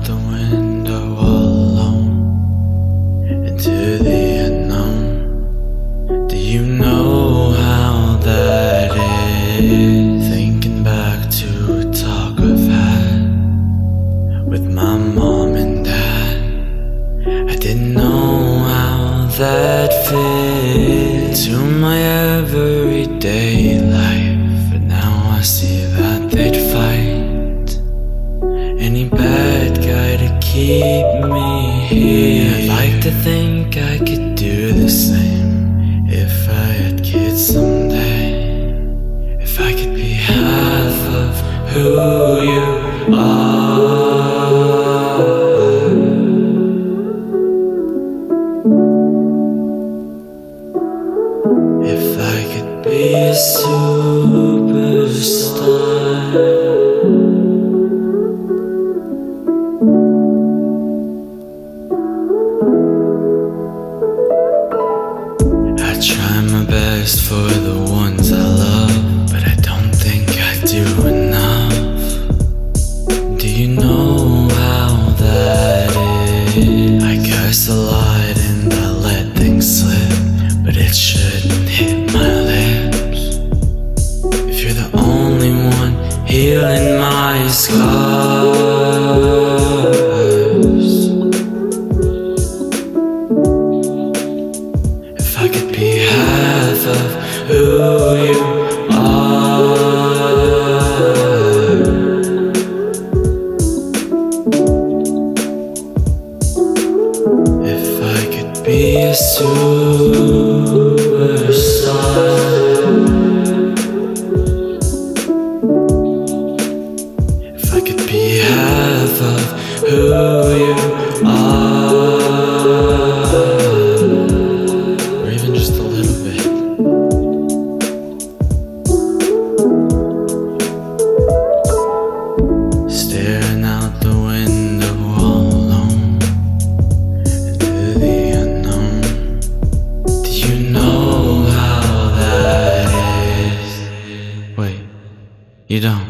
out the window alone into the unknown. Do you know how that is? Thinking back to a talk I've had with my mom and dad. I didn't know how that fit into my everyday life, but now I see. Here. I'd like to think I could do the same if I had kids someday. If I could be half of who you are. If I could be a superstar. Best for the ones I love, but I don't think I do enough. Do you know how that is? I curse a lot and I let things slip, but it shouldn't hit my lips. If you're the only one healing my scars. If I could be half of who you are. If I could be a superstar. If I could be half of who you are. You don't.